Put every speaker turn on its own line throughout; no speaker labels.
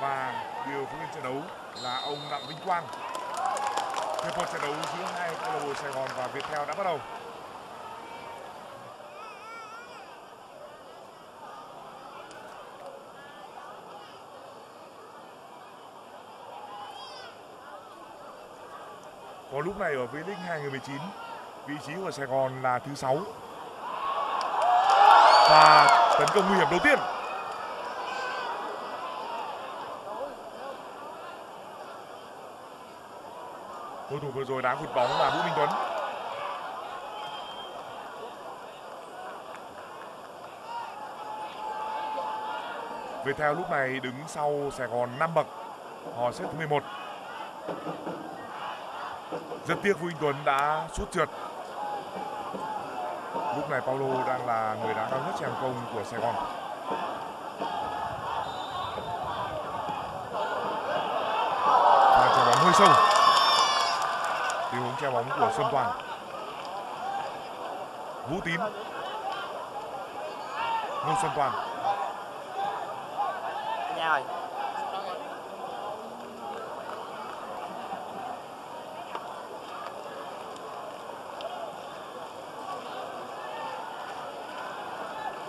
và điều phối viên trận đấu là ông Đặng Vinh Quang. Hiệp một trận đấu giữa hai câu lạc bộ Sài Gòn và Viettel đã bắt đầu. Có lúc này ở V-League 2019, vị trí của Sài Gòn là thứ 6. Và tấn công nguy hiểm đầu tiên. Cầu thủ vừa rồi đá vụt bóng là Vũ Minh Tuấn. Về theo lúc này đứng sau Sài Gòn 5 bậc. Họ xếp thứ 11. Rất tiếc Vũ Minh Tuấn đã sút trượt. Lúc này Paulo đang là người đá cao nhất trên hàng công của Sài Gòn. Và trái bóng hơi sâu. Treo bóng của Xuân Toàn. Vũ Tín. Ngô Xuân Toàn.
Nha rồi.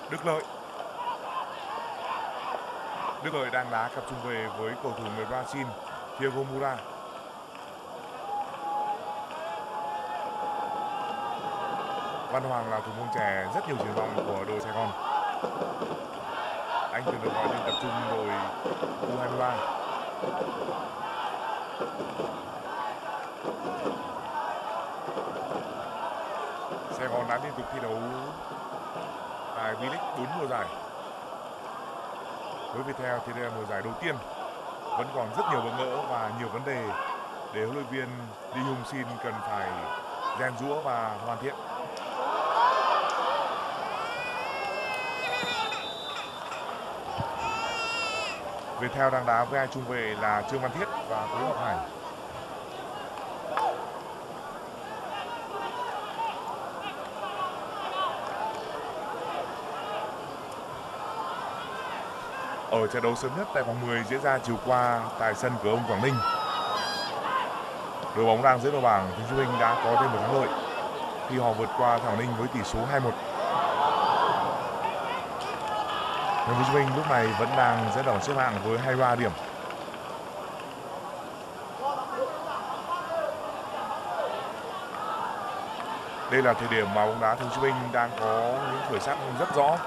Đức Lợi. Đức Lợi đang đá cặp trung về với cầu thủ người Brazil Thiago Moura. Văn Hoàng là thủ môn trẻ, rất nhiều triển vọng của đội Sài Gòn. Anh từng được gọi lên tập trung đội U23. Sài Gòn đã liên tục thi đấu tại V-League 4 mùa giải. Với Viettel thì đây là mùa giải đầu tiên. Vẫn còn rất nhiều bỡ ngỡ và nhiều vấn đề để huấn luyện viên Lee Hung Sin cần phải rèn rũa và hoàn thiện. Viettel đang đá với hai trung vệ là Trương Văn Thiết và Quế Ngọc Hải. ở trận đấu sớm nhất tại vòng 10 diễn ra chiều qua tại sân của ông Quảng Ninh. Đội bóng đang dẫn đầu bảng Thành phố Chí Minh đã có thêm một thắng lợi khi họ vượt qua Thảo Ninh với tỷ số 2-1. Thành phố Hồ Chí Minh lúc này vẫn đang dẫn đầu xếp hạng với 23 điểm. Đây là thời điểm mà bóng đá Thành phố Hồ Chí Minh đang có những khởi sắc rất rõ.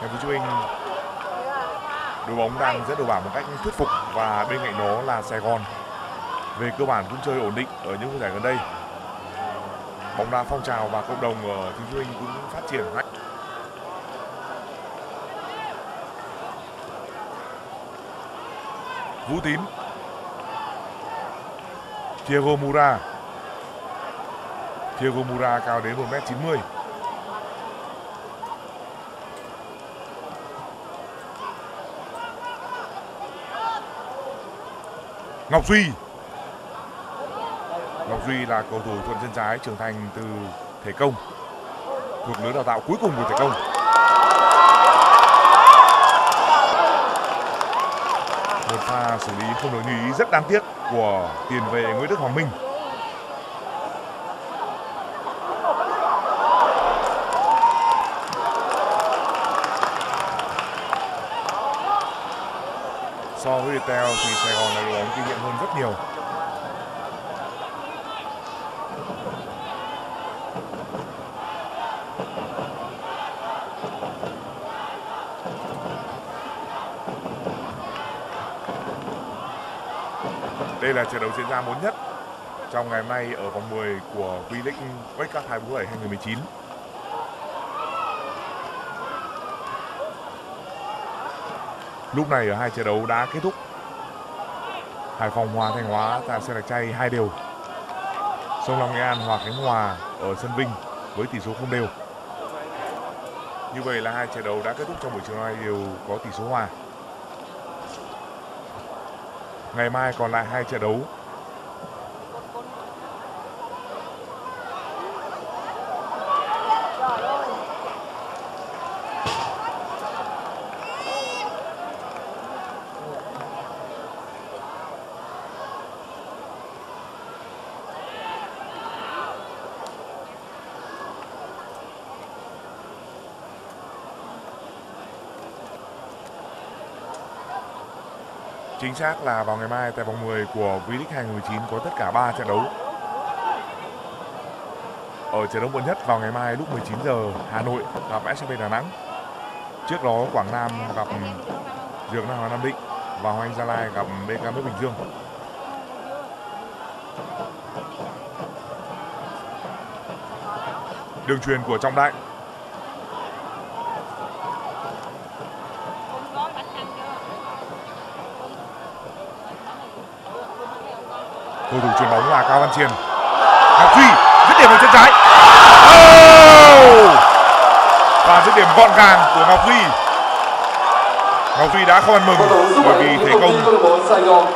Thành phố Hồ Chí Minh đội bóng đang dẫn đầu bảng một cách thuyết phục và bên cạnh đó là Sài Gòn về cơ bản cũng chơi ổn định ở những giải gần đây bóng đá phong trào và cộng đồng ở Thành phố Hồ Chí Minh cũng phát triển mạnh Vũ Tín. Thiago Moura. Thiago Moura cao đến 1m90 Ngọc Duy. Ngọc Duy là cầu thủ thuận chân trái trưởng thành từ thể công, thuộc lứa đào tạo cuối cùng của thể công. Pha xử lý không được như ý rất đáng tiếc của tiền vệ Nguyễn Đức Hoàng Minh so với Viettel thì Sài Gòn là đội bóng kinh nghiệm hơn rất nhiều. Đây là trận đấu diễn ra muộn nhất trong ngày hôm nay ở vòng 10 của V-League Wake Cup 2017 2019. Lúc này ở hai trận đấu đã kết thúc. Hải Phòng hòa Thanh Hóa tại sân Lạch Chay hai đều. Sông Lam Nghệ An hòa Khánh Hòa ở sân Vinh với tỷ số không đều. Như vậy là hai trận đấu đã kết thúc trong buổi chiều nay đều có tỷ số hòa. Ngày mai còn lại hai trận đấu. Xác là vào ngày mai tại vòng 10 của V-League 2019 có tất cả 3 trận đấu. Ở trận đấu muộn nhất vào ngày mai lúc 19 giờ, Hà Nội gặp SCB Đà Nẵng. Trước đó Quảng Nam gặp ừ, Dược Nam Hà Nam Định và Hoàng Anh Gia Lai gặp BK Nước Bình Dương. Đường truyền của Trọng Đại cầu thủ chuyền bóng là cao văn chiên ngọc duy dứt điểm vào chân trái. Oh! và dứt điểm gọn gàng của ngọc duy. Ngọc duy đã không ăn mừng bởi vì thể công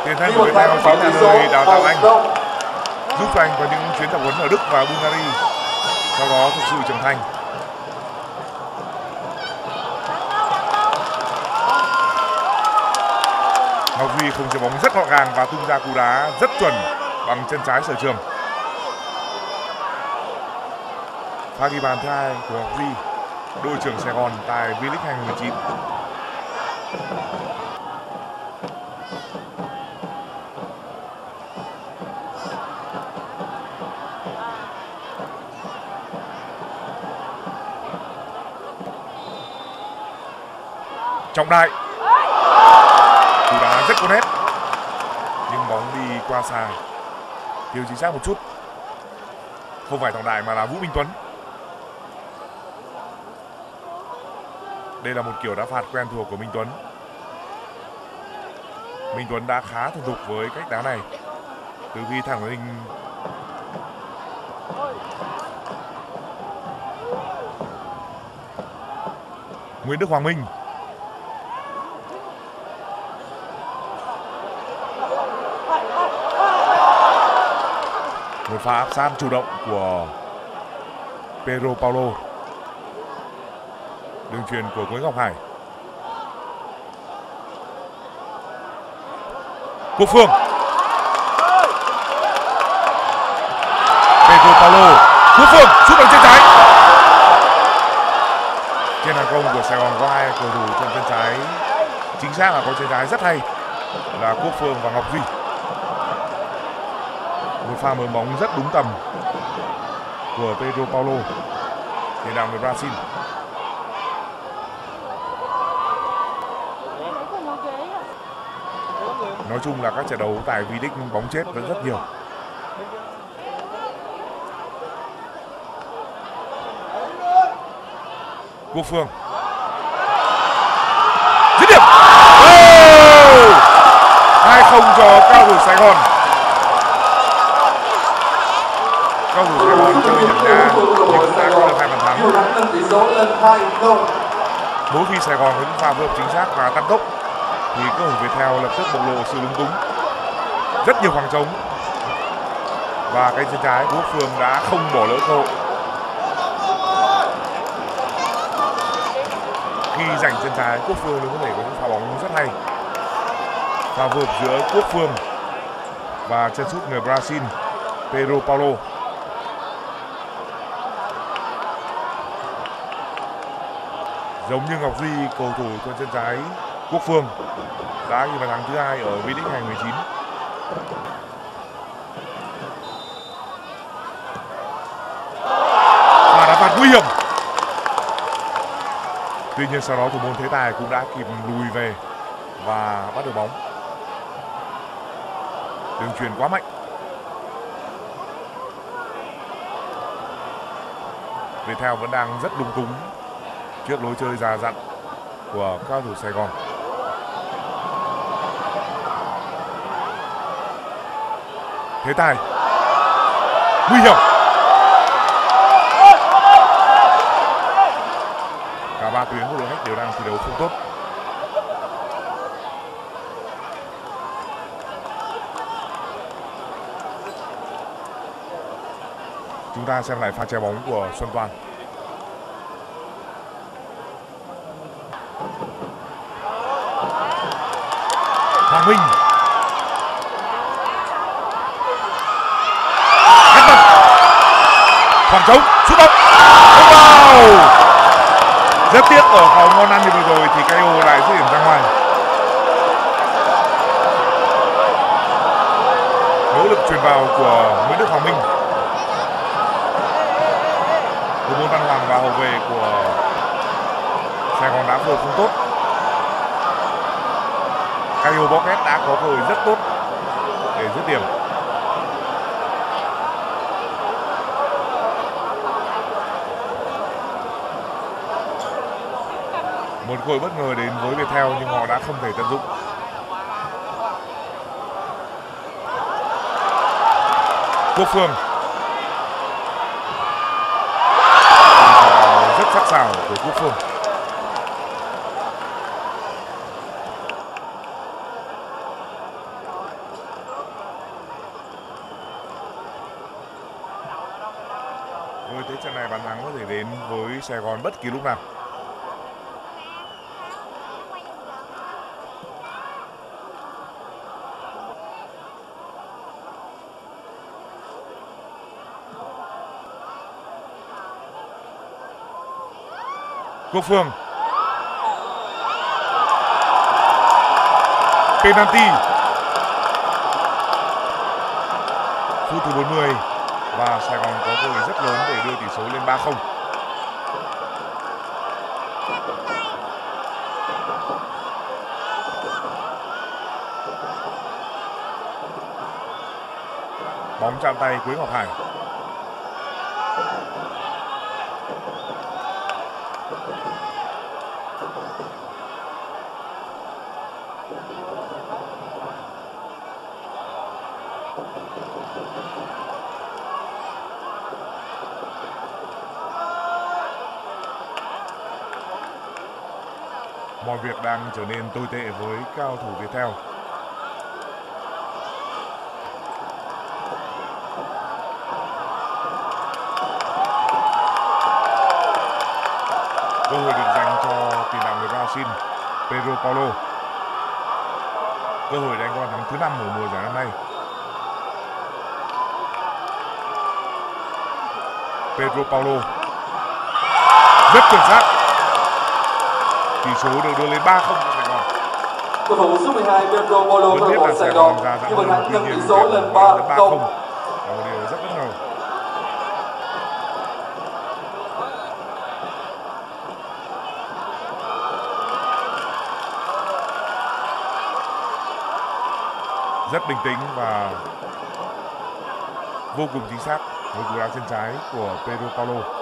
tiền thân của viettel chính là nơi đào tạo anh. Giúp cho anh có những chuyến tập huấn ở đức và bulgaria. Sau đó thực sự trưởng thành. Ngọc Duy không chế bóng rất gọn gàng và tung ra cú đá rất chuẩn bằng chân trái sở trường. Pha ghi bàn thứ hai của Ngọc Duy, đội trưởng Sài Gòn tại V-League 2019. Trọng đại cú đá rất cuốn nét nhưng bóng đi qua xa thiếu chính xác một chút. Không phải trọng đại mà là vũ minh tuấn. Đây là một kiểu đá phạt quen thuộc của minh tuấn. Minh tuấn đã khá thuần thục với cách đá này. Từ khi thằng linh Nguyễn Đức Hoàng Minh một pha áp sát chủ động của Pedro Paulo. Đường truyền của Nguyễn Ngọc Hải. Quốc Phương. Pedro Paulo. Quốc Phương, sút bằng chân trái. Trên hàng công của Sài Gòn có hai cầu thủ trên chân trái. Chính xác là có chân trái rất hay. Là Quốc Phương và Ngọc Duy một pha mở bóng rất đúng tầm của Pedro Paulo tiền đạo người Brazil. Nói chung là các trận đấu tại V-League bóng chết vẫn rất nhiều. Quốc Phương. Dứt điểm. Hai không cho cao thủ Sài Gòn. Cầu thủ Sài Gòn chơi nhặt nhã nhưng cũng đã có được hai bàn thắng mỗi khi Sài Gòn có những pha phối hợp chính xác và tăng tốc. Thì cơ hội Viettel lập tức bộc lộ sự lúng túng. Rất nhiều khoảng trống. Và cánh chân trái của Quốc Phương đã không bỏ lỡ cơ hội. Khi giành chân trái, Quốc Phương mới có thể có những pha bóng rất hay. Pha vượt giữa Quốc Phương và chân sút người Brazil, Pedro Paulo. Giống như Ngọc Duy cầu thủ trên chân trái Quốc Phương, đã ghi bàn thắng thứ hai ở V-League 2019 và đá phạt nguy hiểm. Tuy nhiên sau đó thủ môn thế tài cũng đã kịp lùi về và bắt được bóng. Đường truyền quá mạnh. Viettel vẫn đang rất lung túng trước lối chơi già dặn của cao thủ Sài Gòn. Thế tài. Nguy hiểm. Cả ba tuyến của đội khách đều đang thi đấu không tốt. Chúng ta xem lại pha che bóng của Xuân Toàn. Hoàng Minh Khoảng trống, sút bóng. Không vào. Rất tiếc ở vòng ngon ăn như vừa rồi thì KO lại xuất điểm ra ngoài. Nỗ lực truyền vào của Nguyễn Đức Hoàng Minh. Thủ môn Văn Hoàng và hậu vệ của Sài Gòn đã vừa không tốt. Caio Bocket đã có cơ hội rất tốt để dứt điểm. Một cơ hội bất ngờ đến với Viettel nhưng họ đã không thể tận dụng. Quốc Phương. Rất sắc sảo của Quốc Phương. Với thế trận này bàn thắng có thể đến với Sài Gòn bất kỳ lúc nào. Quốc Phương. Penalty. Phút thứ 40 và Sài Gòn có cơ hội rất lớn để đưa tỷ số lên 3-0 bóng chạm tay Quế Ngọc Hải mọi việc đang trở nên tồi tệ với cao thủ Viettel. Cơ hội được dành cho tiền đạo người Brazil, Pedro Paulo. Cơ hội đánh con thắng thứ năm của mùa giải năm nay. Pedro Paulo rất chuẩn xác tỷ số được đưa lên 3-0 cho Sài Gòn.
Cầu thủ số 12 Pedro
Vẫn
câu lạc bộ Sài Gòn
Gòn ra
như vậy
hơn,
nâng tỷ số lên
lên
3-0.
3-0 là một điều rất bất ngờ. rất bình tĩnh và vô cùng chính xác với cú đá chân trái của Pedro Paulo.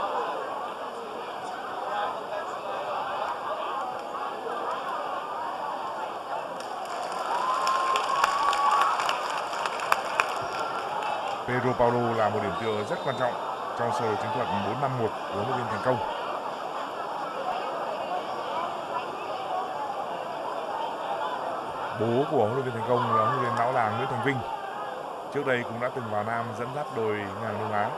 Pedro Paulo là một điểm tựa rất quan trọng trong sơ đồ chiến thuật 451 của huấn luyện viên thành công. Bố của huấn luyện viên thành công là huấn luyện viên lão làng Nguyễn Thành Vinh. Trước đây cũng đã từng vào Nam dẫn dắt đội ngàn Đông Á.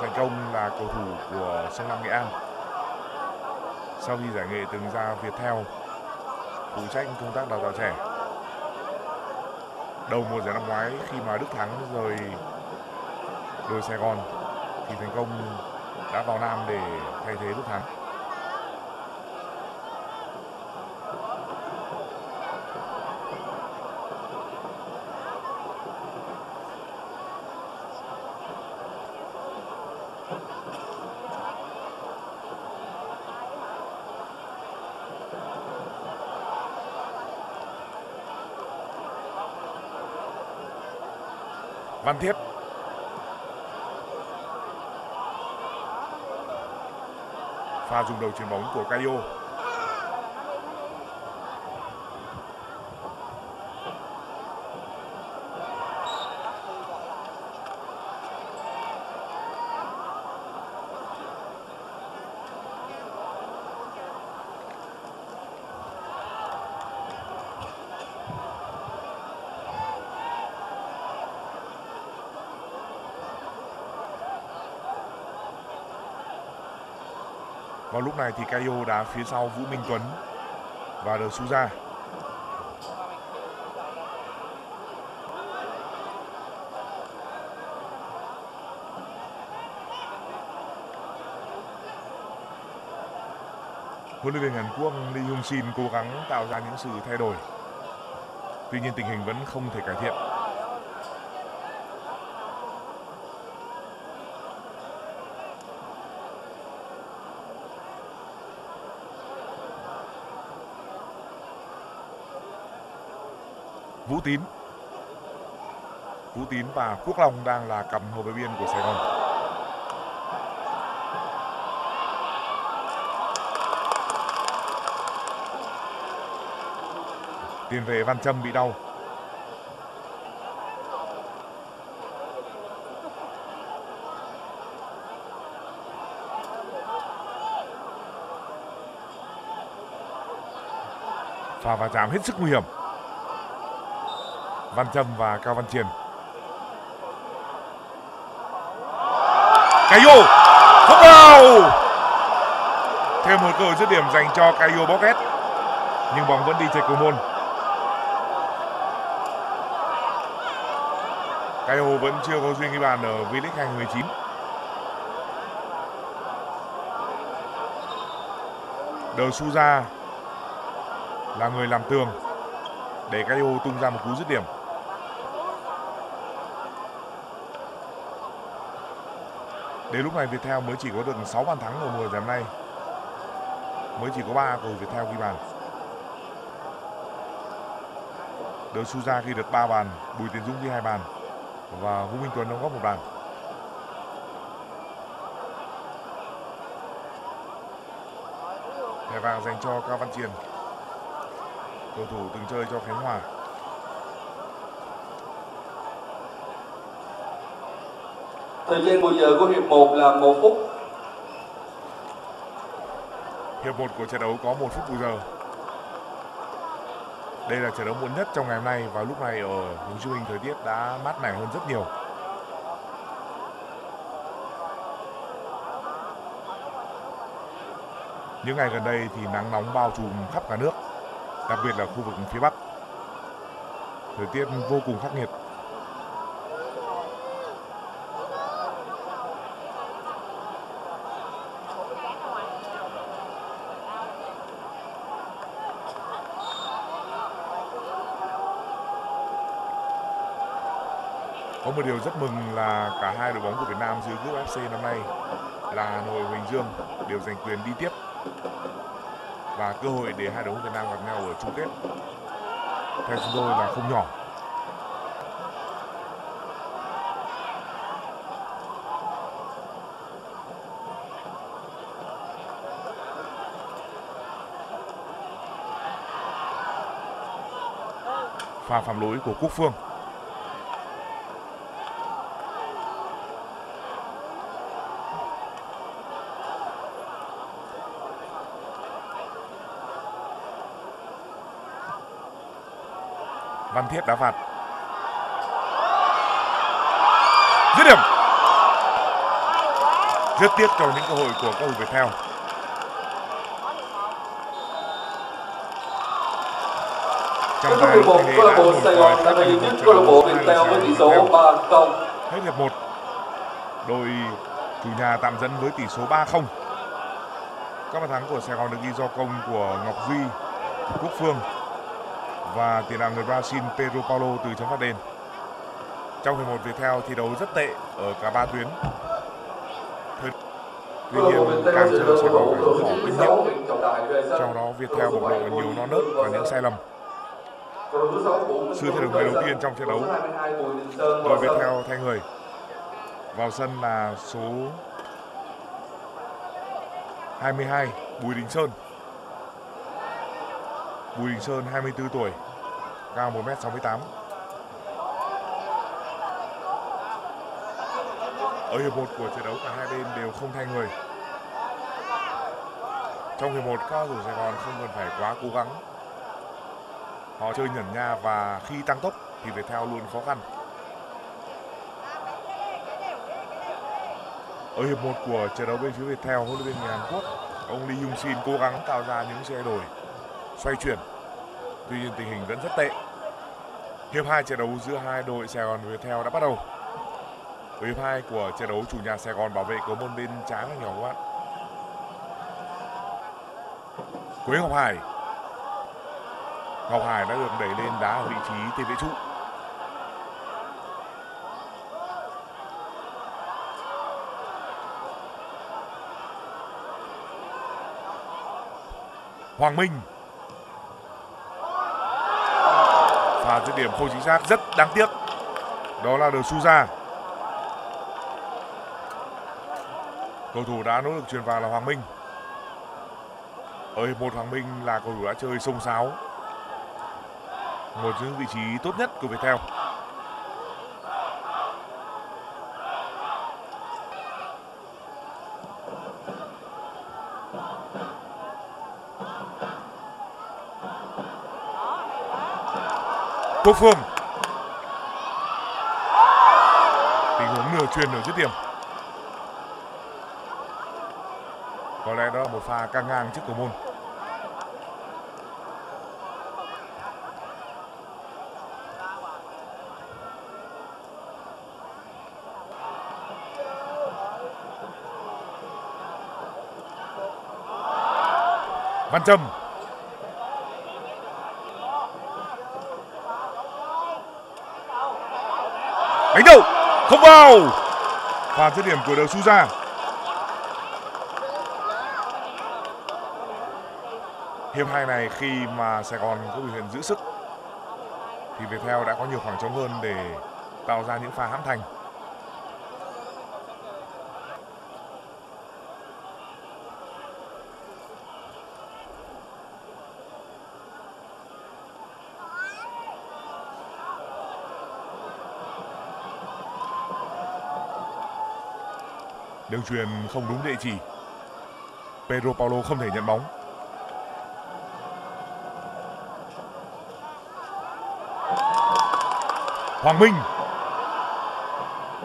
Thành công là cầu thủ của sông Lam Nghệ An. Sau khi giải nghệ từng ra Viettel phụ trách công tác đào tạo trẻ. Đầu mùa giải năm ngoái, khi mà Đức Thắng rời đội Sài Gòn, thì thành công đã vào Nam để thay thế Đức Thắng. Phan Thiết. Pha dùng đầu chuyền bóng của Caio. Lúc này thì Caio đá phía sau Vũ Minh Tuấn và De Souza. huấn luyện viên Hàn Quốc Lee Hyung Shin cố gắng tạo ra những sự thay đổi. Tuy nhiên tình hình vẫn không thể cải thiện. Tín Vũ Tín và Quốc Long đang là cặp hậu vệ biên của Sài Gòn. Tiền vệ Văn Trâm bị đau. Pha va chạm hết sức nguy hiểm. Văn Trâm và Cao Văn Triền. Caio không vào. Thêm một cơ hội dứt điểm dành cho Caio Bocket. Nhưng bóng vẫn đi chạy cầu môn. Caio vẫn chưa có duyên ghi bàn ở V-League 2019. Đờ Suza là người làm tường để Caio tung ra một cú dứt điểm. Đến lúc này Viettel mới chỉ có được 6 bàn thắng ở mùa giải năm nay. Mới chỉ có 3 cầu Viettel ghi bàn. Đỡ Suza ghi được 3 bàn, Bùi Tiến Dũng ghi 2 bàn và Vũ Minh Tuấn đóng góp một bàn. Thẻ vàng dành cho Cao Văn Triền. Cầu thủ từng chơi cho Khánh Hòa.
Thời gian bù giờ của hiệp 1 là 1 phút.
Hiệp 1 của trận đấu có 1 phút bù giờ. Đây là trận đấu muộn nhất trong ngày hôm nay và lúc này ở Hồ Chí Minh thời tiết đã mát mẻ hơn rất nhiều. Những ngày gần đây thì nắng nóng bao trùm khắp cả nước, đặc biệt là khu vực phía Bắc. Thời tiết vô cùng khắc nghiệt. Một điều rất mừng là cả hai đội bóng của Việt Nam dưới group FC năm nay là Hà Nội Huỳnh Dương đều giành quyền đi tiếp và cơ hội để hai đội bóng Việt Nam gặp nhau ở chung kết theo chúng tôi là không nhỏ. Pha phạm lỗi của Quốc Phương. Văn Thiết đá phạt. Dứt điểm. Rất tiếc cho những cơ hội của cầu thủ Viettel.
Kết
Trong
thúc
tay
hiệp 1,
Thanh
câu lạc
Đế
bộ
đã
Sài
một
giành
hiệp
chức
một
câu lạc bộ Viettel
đấu
với tỷ số 3-0.
Hết hiệp 1. Đội chủ nhà tạm dẫn với tỷ số 3-0. Các bàn thắng của Sài Gòn được ghi do công của Ngọc Duy, Quốc Phương và tiền đạo người Brazil Pedro Paulo từ chấm phạt đền. Trong hiệp 1 Viettel thi đấu rất tệ ở cả ba tuyến. Tuy nhiên càng
sẽ
chơi
bóng
càng
đội
bỏ kinh nghiệm.
96 Nguyễn Trọng Đại về sân.
Trong đó Viettel bộc lộ nhiều non nớt và những sai lầm.
Cầu thủ số 6 Vũ Minh
Sự thay đổi
về
đầu tiên trong trận đấu.
Cầu thủ 22 Bùi Đình Sơn
Đội. Viettel thay người. Vào sân là số 22 Bùi Đình Sơn. Bùi Đình Sơn 24 tuổi, cao 1m68. Ở hiệp 1 của trận đấu cả hai bên đều không thay người. Trong hiệp 1 các cầu thủ Sài Gòn không cần phải quá cố gắng. Họ chơi nhẩn nha và khi tăng tốc thì Viettel luôn khó khăn. Ở hiệp 1 của trận đấu bên phía Việt Theo huấn luyện viên người Hàn Quốc, ông Lee Jung Shin cố gắng tạo ra những xe đổi, xoay chuyển. Tuy nhiên tình hình vẫn rất tệ. Hiệp 2 trận đấu giữa hai đội Sài Gòn và Viettel đã bắt đầu. Ở hiệp 2 của trận đấu chủ nhà Sài Gòn bảo vệ có môn bên trái là nhỏ quá. Quế Ngọc Hải Ngọc Hải đã được đẩy lên đá ở vị trí tiền vệ trụ Hoàng Minh dứt điểm không chính xác, rất đáng tiếc. Đó là đường suza. Cầu thủ đã nỗ lực truyền vào là Hoàng Minh. Ở hiệp một Hoàng Minh là cầu thủ đã chơi sông sáo. Một những vị trí tốt nhất của Viettel. Quốc Phương. Tình huống nửa truyền nửa dứt điểm. Có lẽ đó là một pha căng ngang trước cầu môn. Văn Trâm đánh đầu không vào. Pha dứt điểm của đội su ra hiệp hai này khi mà Sài Gòn có biểu hiện giữ sức, thì Viettel đã có nhiều khoảng trống hơn để tạo ra những pha hãm thành. Đường truyền không đúng địa chỉ, Pedro Paulo không thể nhận bóng. Hoàng Minh.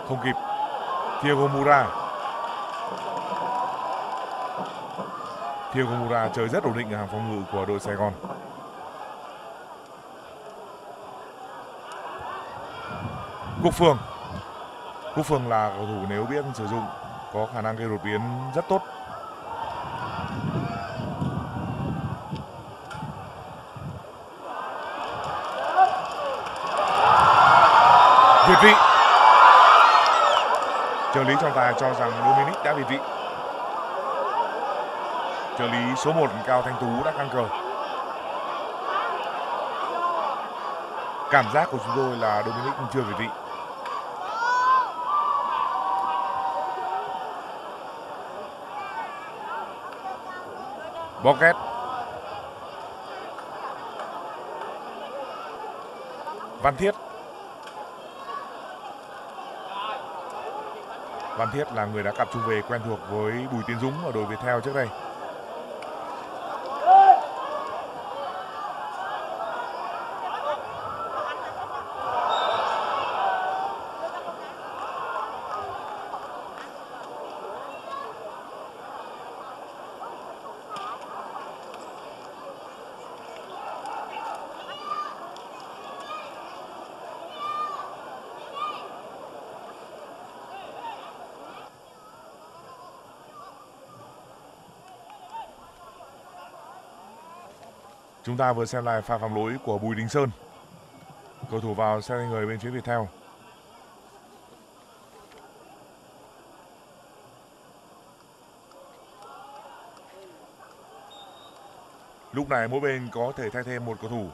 Không kịp. Thiago Mura Thiago Mura chơi rất ổn định ở hàng phòng ngự của đội Sài Gòn. Quốc Phương. Quốc Phương là cầu thủ nếu biết sử dụng có khả năng gây đột biến rất tốt. Việt vị. Trợ lý trọng tài cho rằng Dominic đã việt vị. Trợ lý số 1 Cao Thanh Tú đã căng cờ. Cảm giác của chúng tôi là Dominic chưa việt vị. Pocket Văn Thiết. Văn Thiết là người đã cặp trung về quen thuộc với Bùi Tiến Dũng ở đội Viettel trước đây. Chúng ta vừa xem lại pha phạm lỗi của Bùi Đình Sơn. Cầu thủ vào xe người bên phía Viettel. Lúc này mỗi bên có thể thay thêm một cầu thủ.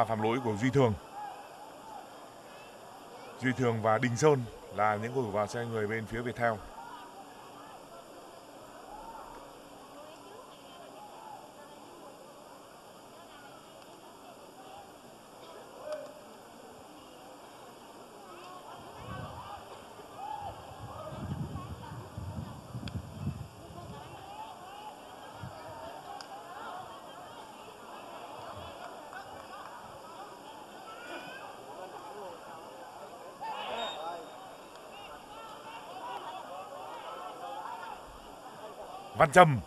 Pha phạm lỗi của Duy Thường. Duy Thường và Đình Sơn là những cầu thủ vào xe người bên phía Viettel. Văn Trâm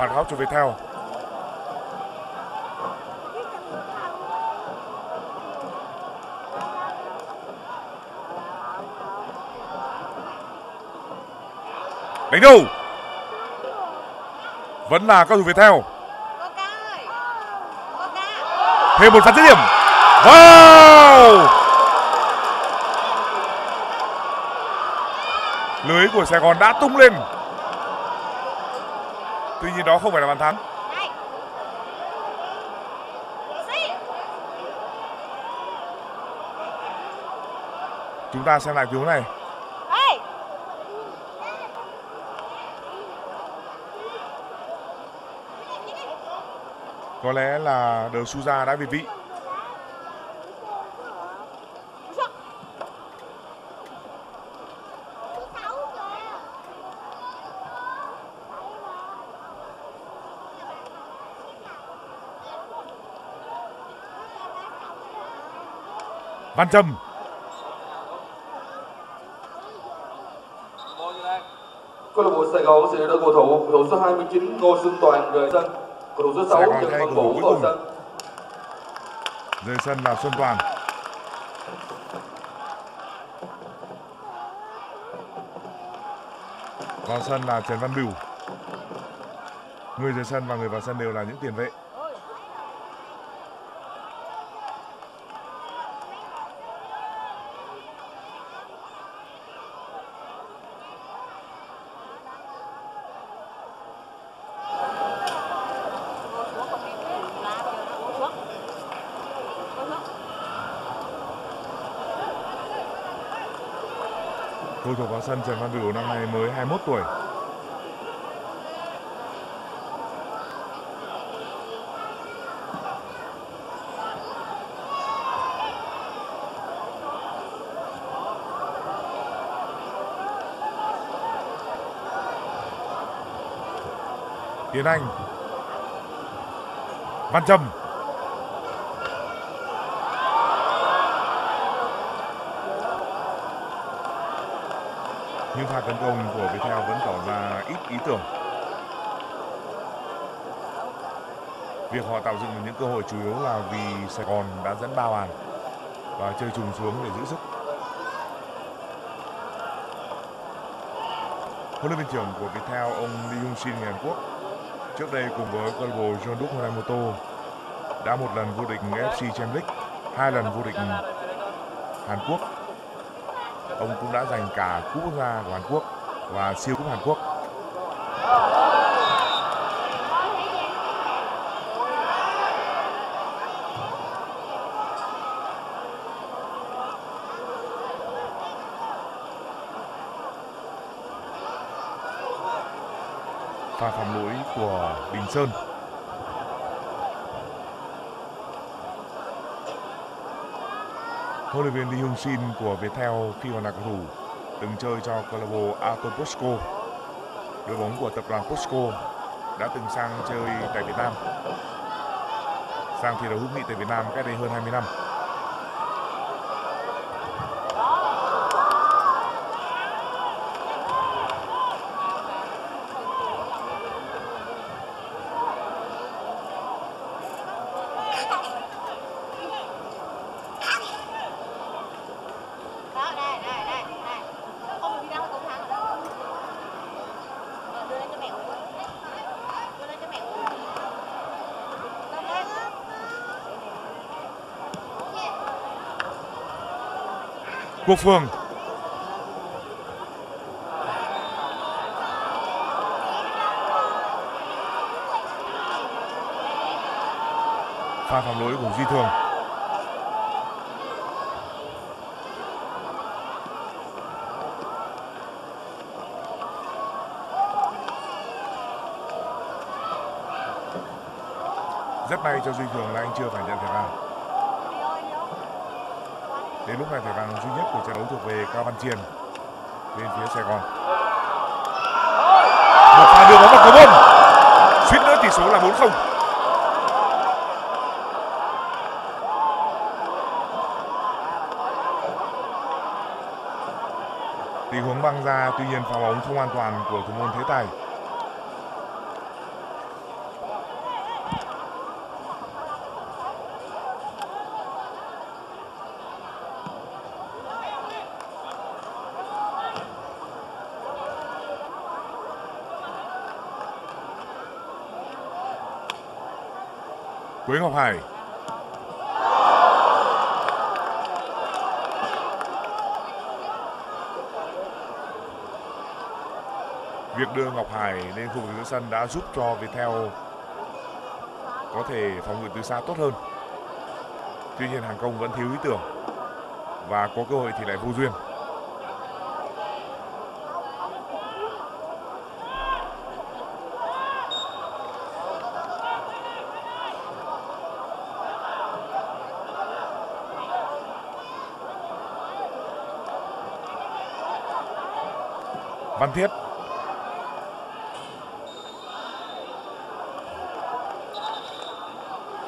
phạt góc cho Viettel đánh đầu vẫn là cầu thủ Viettel thêm một phạt dứt điểm. Wow! Lưới của Sài Gòn đã tung lên tuy nhiên đó không phải là bàn thắng. Chúng ta xem lại cứu này. Có lẽ là De Souza đã việt vị Văn Trâm
Câu lạc bộ Sài Gòn sẽ đưa cầu thủ cầu thủ số 29 Ngô Xuân Toàn rời sân. Cầu thủ số 6
Sài Gòn
Trần Văn Vũ vào sân.
rời sân là Xuân Toàn. Vào sân là Trần Văn Bửu. Người rời sân và người vào sân đều là những tiền vệ cầu thủ vào sân Trần Văn Bửu năm nay mới 21 tuổi. Tiến Anh. Văn Trâm. Nhưng pha tấn công của Viettel vẫn tỏ ra ít ý tưởng. Việc họ tạo dựng những cơ hội chủ yếu là vì Sài Gòn đã dẫn ba bàn và chơi trùng xuống để giữ sức. Huấn luyện viên trưởng của Viettel ông Lee Jung Shin người Hàn Quốc trước đây cùng với câu lạc bộ Jeonbuk Horaimoto đã một lần vô địch FC Champions League, hai lần vô địch Hàn Quốc ông cũng đã giành cả cúp quốc gia của Hàn Quốc và siêu cúp Hàn Quốc. Pha phạm lỗi của Bình Sơn huấn luyện viên Lee Hyung Shin của Viettel khi còn là cầu thủ, từng chơi cho câu lạc bộ Atom Posco đội bóng của tập đoàn Posco đã từng sang chơi tại Việt Nam. Sang thi đấu hữu nghị tại Việt Nam cách đây hơn 20 năm
đó đây đây đây đây không đi đâu cũng thắng ở đâu Ờ, đưa lên cho mẹ uống đưa lên cho mẹ uống Đưa lên.
Quốc Phương. Pha phạm lỗi của Duy Thường. Rất may cho Duy Thường là anh chưa phải nhận thẻ vàng đến lúc này thẻ vàng duy nhất của trận đấu thuộc về Cao Văn Triền. Bên phía Sài Gòn. Một pha đưa bóng vào cầu môn suýt nữa tỷ số là 4-0 tình huống băng ra tuy nhiên pha bóng không an toàn của thủ môn Thế Tài. Quế Ngọc Hải việc đưa Ngọc Hải lên khu vực giữa sân đã giúp cho Viettel có thể phòng ngự từ xa tốt hơn. Tuy nhiên hàng công vẫn thiếu ý tưởng và có cơ hội thì lại vô duyên. Văn Thiết.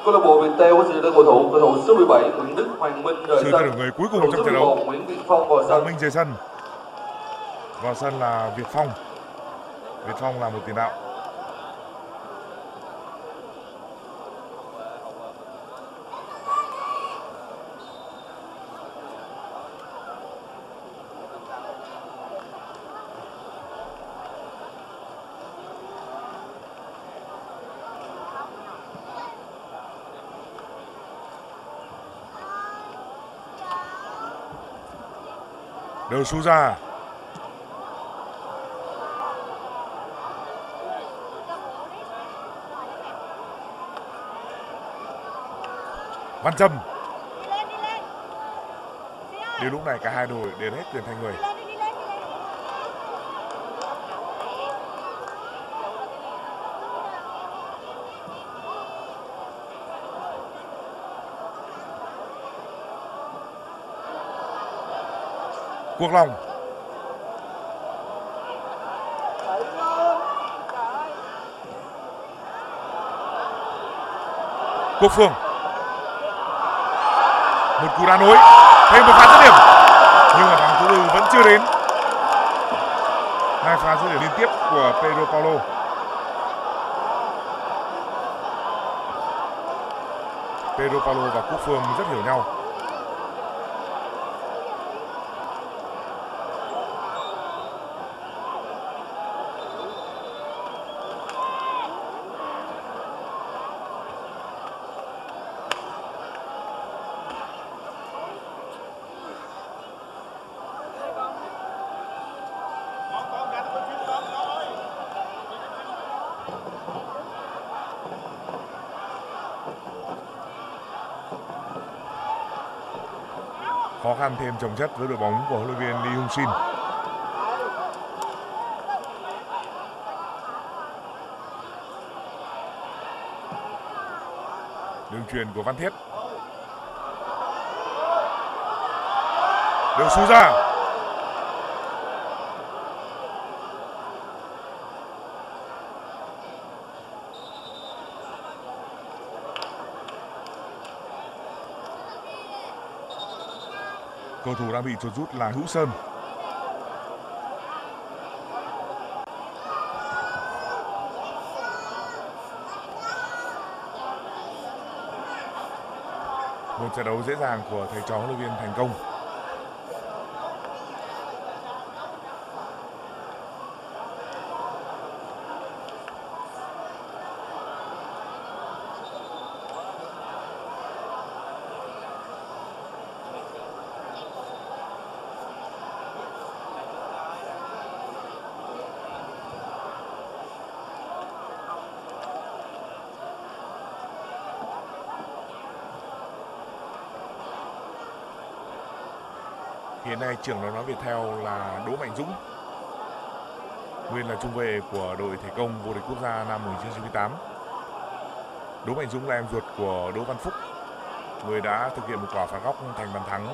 Câu lạc bộ Viettel có sự đưa cầu thủ cầu thủ số 17 Nguyễn Đức Hoàng Minh rời
sự
sân
thay đổi người cuối cùng trong trận đấu.
11 Nguyễn Việt Phong vào sân
Minh rời sân vào sân là Việt Phong. Việt Phong là một tiền đạo Đều Su ra Văn Trâm.
Đi lên đi lên. Phi ơi
Đến lúc này cả hai đội đều hết tiền thành người
đi lên đi đi lên đi lên
Quốc Long. Quốc Phương. Một cú đá nối, Thêm một pha dứt điểm. Nhưng mà thằng thứ tư vẫn chưa đến. Hai pha dứt điểm liên tiếp của Pedro Paulo. Pedro Paulo và Quốc Phương rất hiểu nhau. Khăn thêm chồng chất với đội bóng của huấn luyện viên Lee Hung Shin. Đường truyền của Văn Thiết. Đường sút ra. Cầu thủ đang bị chuột rút là Hữu Sơn. Một trận đấu dễ dàng của thầy trò huấn luyện viên thành công. Nay trưởng đoàn bóng Viettel là Đỗ Mạnh Dũng. Nguyên là trung vệ của đội thể công vô địch quốc gia năm 1998. Đỗ Mạnh Dũng là em ruột của Đỗ Văn Phúc, người đã thực hiện một quả phạt góc thành bàn thắng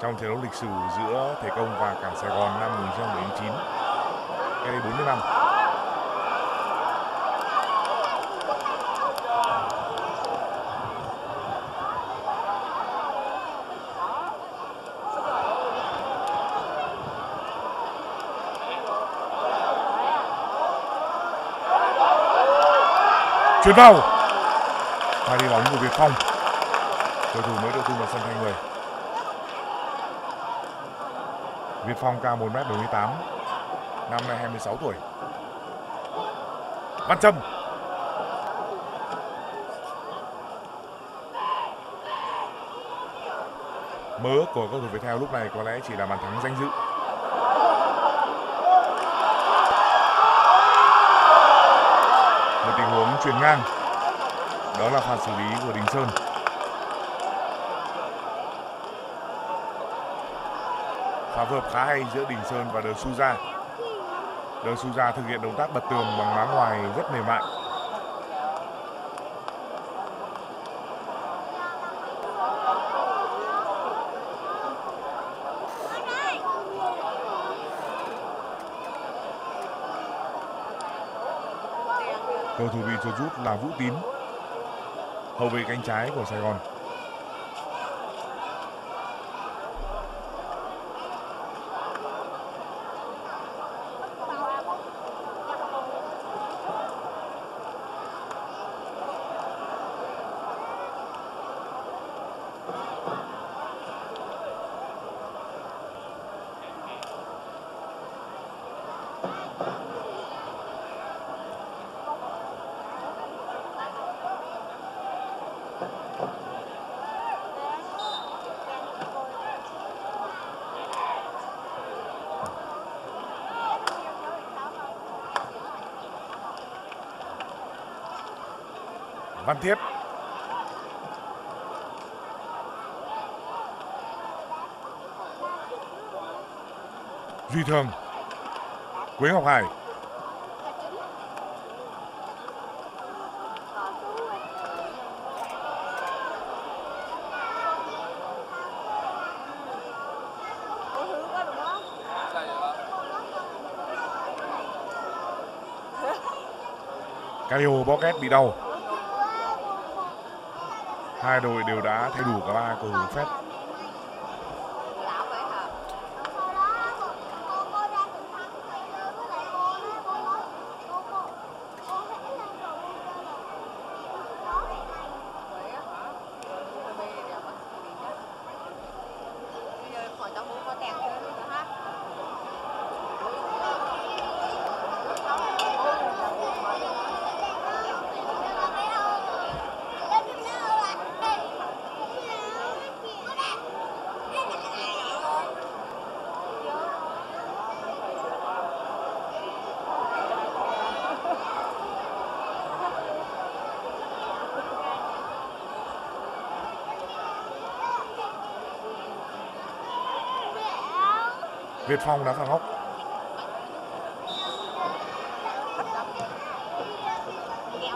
trong trận đấu lịch sử giữa thể công và cảng Sài Gòn năm 1979. Cách đây 40 năm. Tuyệt vào Pha đi bóng của Việt Phong. Cầu thủ mới đầu tư vào sân thay người. Việt Phong cao 1m78 Năm nay 26 tuổi. Văn Trâm. Mớ của cầu thủ Việt Theo lúc này có lẽ chỉ là bàn thắng danh dự. Chuyển ngang. Đó là pha xử lý của Đình Sơn. Pha phối hợp khá hay giữa Đình Sơn và đờ suza đờ suza thực hiện động tác bật tường bằng má ngoài rất mềm mại. Cầu thủ bị chuột rút là Vũ Tín, hậu vệ cánh trái của Sài Gòn. Văn Thiết. Duy Thường. Quế Ngọc Hải.
Có thứ quá?
Cario Pocket bị đau. Hai đội đều đã thay đủ cả ba cầu thủ phép.
Lão vậy hả? Vậy á hả? Bây giờ đẹp á, bị nhất. Bây giờ khỏi tao muốn có tiền chơi nữa ha.
Việt Phong đá phạt góc.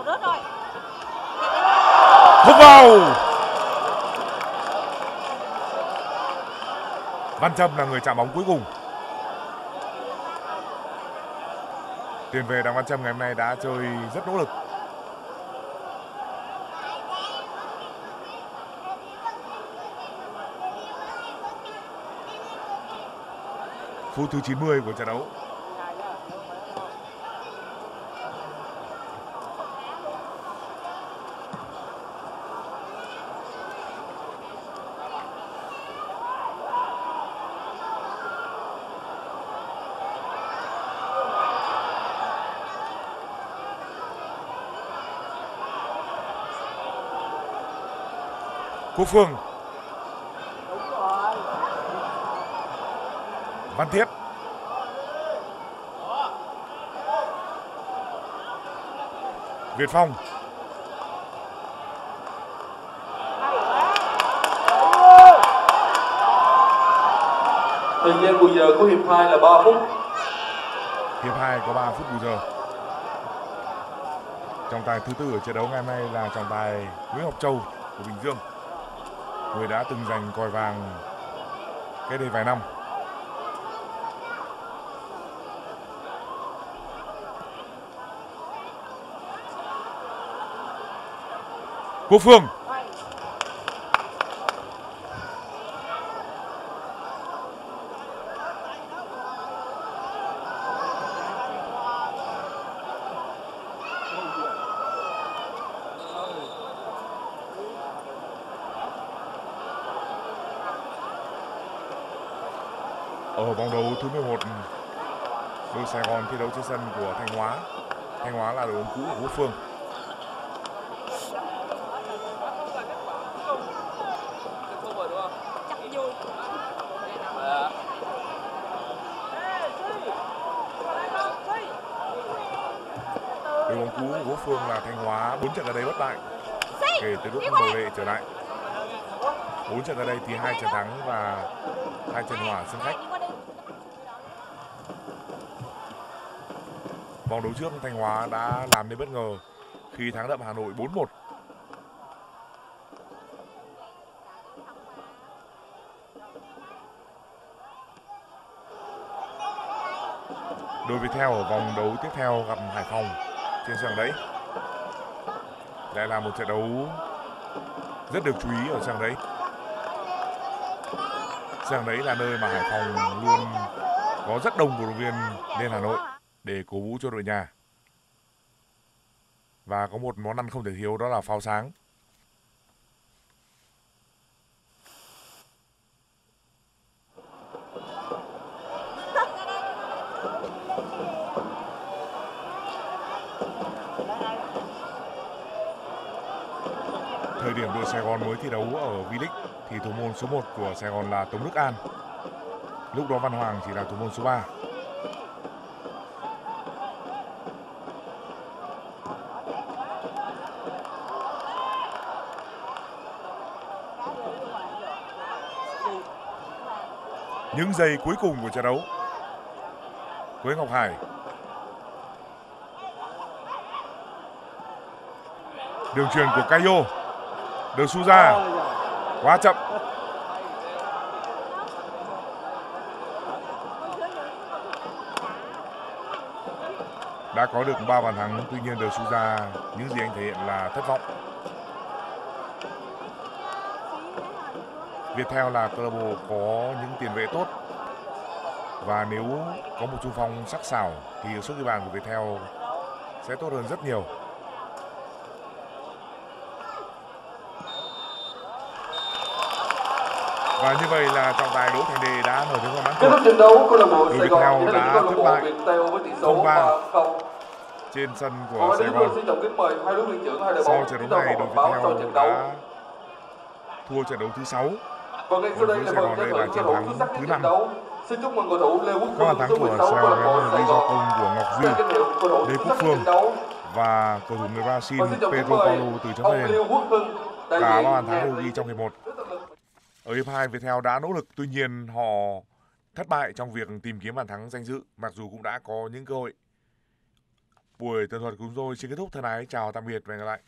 Rớt rồi.
Hút vào. Văn Trâm là người chạm bóng cuối cùng. Tiền về Đặng Văn Trâm ngày hôm nay đã chơi rất nỗ lực. Phút thứ 90 của trận đấu. Quốc Phương. Văn Thiết. Việt Phong.
Thời gian bù giờ của hiệp 2 là 3 phút.
Hiệp 2 có 3 phút bù giờ. Trọng tài thứ tư ở trận đấu ngày hôm nay là trọng tài Nguyễn Ngọc Châu của Bình Dương. Người đã từng giành còi vàng cách đây vài năm. Quốc Phương. Ở vòng đấu thứ 11, đội Sài Gòn thi đấu trên sân của Thanh Hóa. Thanh Hóa là đội bóng cũ của Quốc Phương.
Chắc vui.
đội bóng cũ của Quốc Phương là Thanh Hóa bốn trận ở đây bất bại kể từ lúc mời vệ trở lại. bốn trận ở đây thì hai trận thắng và hai trận hòa sân khách. Vòng đấu trước Thanh Hóa đã làm nên bất ngờ khi thắng đậm Hà Nội 4-1. Đội Viettel ở vòng đấu tiếp theo gặp Hải Phòng trên sân đấy. Lại là một trận đấu rất được chú ý ở sân đấy. Sân đấy là nơi mà Hải Phòng luôn có rất đông cổ động viên lên Hà Nội để cổ vũ cho đội nhà. Và có một món ăn không thể thiếu, đó là pháo sáng. Thời điểm đội Sài Gòn mới thi đấu ở V-League thì thủ môn số 1 của Sài Gòn là Tống Đức An. Lúc đó Văn Hoàng chỉ là thủ môn số 3. Những giây cuối cùng của trận đấu. Quế Ngọc Hải. Đường truyền của Caio. Được su ra. Quá chậm. Đã có được 3 bàn thắng, tuy nhiên De Souza những gì anh thể hiện là thất vọng. Viettel là câu lạc bộ có những tiền vệ tốt và nếu có một trung phong sắc sảo thì suất ghi bàn của Viettel sẽ tốt hơn rất nhiều. Và như vậy là trọng tài Đỗ Thành Đề đã mở tiếng gong bán
Kết thúc trận đấu, câu lạc bộ Sài Gòn đã
thất bại
tỷ số
0-3
3-0.
Trên sân của Sài Gòn.
xin trọng kính mời hai huấn luyện trưởng hai đội
Sau
bóng
trận
chúng
đấu này, đội
sau trận đấu.
đã thua trận đấu thứ 6
Và ngay sau đây là phần thưởng
là
cầu thủ xuất sắc trận đấu. Xin chúc mừng cầu thủ Lê Quốc Phương
thắng
số
của
16
Sài
câu lạc bộ Sài Gòn.
công của Ngọc Duy Lê Quốc Phương.
trận
và cầu thủ người Brazil
kính
Pedro Paulo từ chấm
đại
Cả ba bàn thắng đều ghi trong hiệp 1.
rất tận lực.
Ở hiệp 2 Viettel đã nỗ lực tuy nhiên họ thất bại trong việc tìm kiếm bàn thắng danh dự mặc dù cũng đã có những cơ hội. Buổi tường thuật của chúng tôi xin kết thúc thân ái, chào tạm biệt và hẹn gặp lại.